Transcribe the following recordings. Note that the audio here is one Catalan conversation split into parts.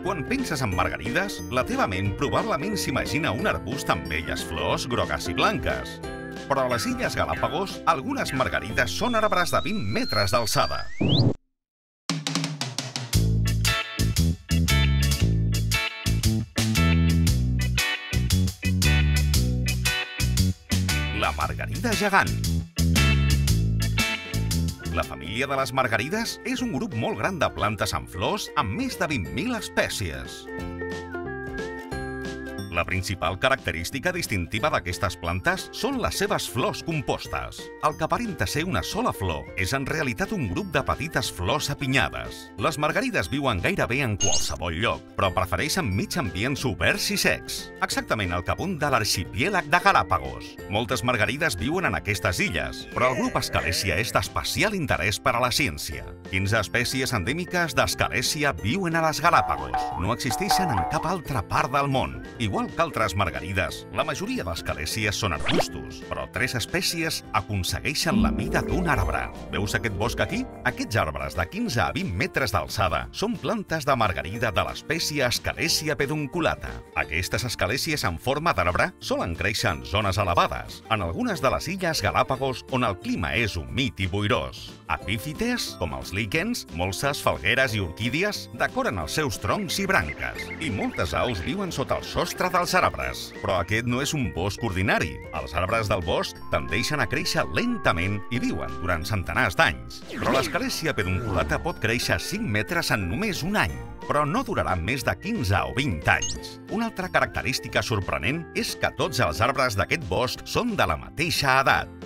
Quan penses en margarides, la teva ment probablement s'imagina un arbust amb belles flors grogues i blanques. Però a les Illes Galàpagos, algunes margarides són arbres de 20 metres d'alçada. La margarida gegant. La família de les margarides és un grup molt gran de plantes amb flors amb més de 20.000 espècies. La principal característica distintiva d'aquestes plantes són les seves flors compostes. El que aparenta ser una sola flor és en realitat un grup de petites flors apinyades. Les margarides viuen gairebé en qualsevol lloc, però prefereixen mig ambients oberts i secs, exactament al cappunt de l'arxipièlag de Galàpagos. Moltes margarides viuen en aquestes illes, però el grup Escalèsia és d'especial interès per a la ciència. 15 espècies endèmiques d'Escalèsia viuen a les Galàpagos. No existeixen en cap altra part del món. Igual Igual que altres margarides, la majoria dels calècies són arbustos, però tres espècies aconsegueixen la mida d'un arbre. Veus aquest bosc aquí? Aquests arbres de 15 a 20 metres d'alçada són plantes de margarida de l'espècie Escalèsia pedunculata. Aquestes escalèsies en forma d'arbre solen créixer en zones elevades, en algunes de les illes Galàpagos on el clima és humit i boirós. Epífites, com els líquens, molses, falgueres i orquídies, decoren els seus troncs i branques. I moltes aus viuen sota el sostre dels arbres. Però aquest no és un bosc ordinari. Els arbres del bosc tendeixen a créixer lentament i viuen durant centenars d'anys. Però l'escalèsia pedunculata pot créixer 5 metres en només un any però no durarà més de 15 o 20 anys. Una altra característica sorprenent és que tots els arbres d'aquest bosc són de la mateixa edat.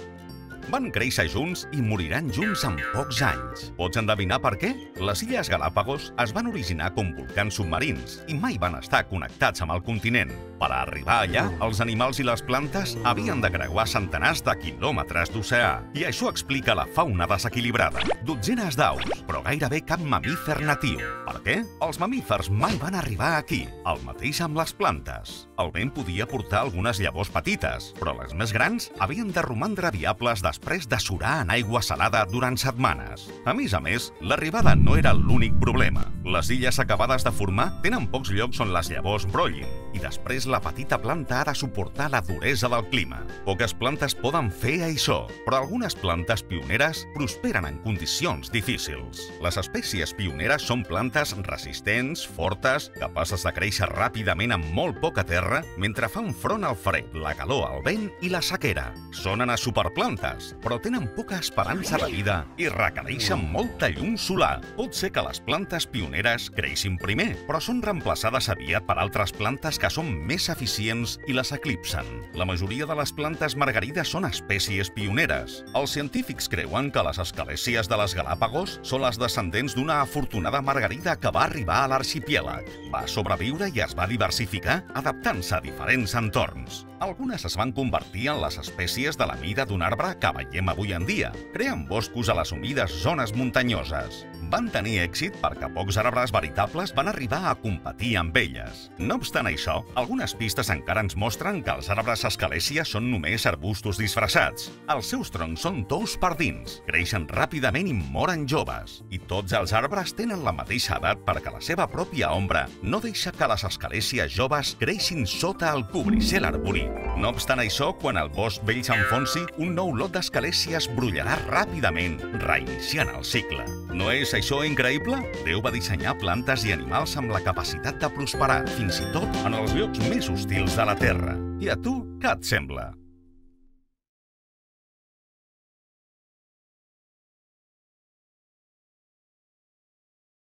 Van créixer junts i moriran junts en pocs anys. Pots endevinar per què? Les Illes Galàpagos es van originar com volcans submarins i mai van estar connectats amb el continent. Per arribar allà, els animals i les plantes havien de creuar centenars de quilòmetres d'oceà. I això explica la fauna desequilibrada. Dotzenes d'aus, però gairebé cap mamífer natiu. Per què? Els mamífers mai van arribar aquí. El mateix amb les plantes. El vent podia portar algunes llavors petites, però les més grans havien de romandre viables després de surar en aigua salada durant setmanes. A més a més, l'arribada no era l'únic problema. Les illes acabades de formar tenen pocs llocs on les llavors brollin, i després la petita planta ha de suportar la duresa del clima. Poques plantes poden fer això, però algunes plantes pioneres prosperen en condicions difícils. Les espècies pioneres són plantes resistents, fortes, capaces de créixer ràpidament amb molt poca terra, mentre fan front al fred, la calor, el vent i la sequera. Sonen a superplantes, però tenen poca esperança de vida i requereixen molta llum solar. Pot ser que les plantes pioneres creixin primer, però són reemplaçades aviat per altres plantes que són més eficients i les eclipsen. La majoria de les plantes margarides són espècies pioneres. Els científics creuen que les escalèsies de les Galàpagos són les descendents d'una afortunada margarida que va arribar a l'arxipièlag. Va sobreviure i es va diversificar adaptant-se a diferents entorns. Algunes es van convertir en les espècies de la mida d'un arbre que veiem avui en dia. Creen boscos a les humides zones muntanyoses. Van tenir èxit perquè pocs arbres veritables van arribar a competir amb elles. No obstant això, algunes pistes encara ens mostren que els arbres escalèsia són només arbustos disfressats. Els seus troncs són tous per dins, creixen ràpidament i moren joves. I tots els arbres tenen la mateixa edat perquè la seva pròpia ombra no deixa que les escalèsies joves creixin sota el cobricel arborit. No obstant això, quan el bosc vell s'enfonsi, un nou lot d'escalèsies brollarà ràpidament, reiniciant el cicle. No és això increïble? Déu va dissenyar plantes i animals amb la capacitat de prosperar, fins i tot en els llocs més hostils de la Terra. I a tu, què et sembla?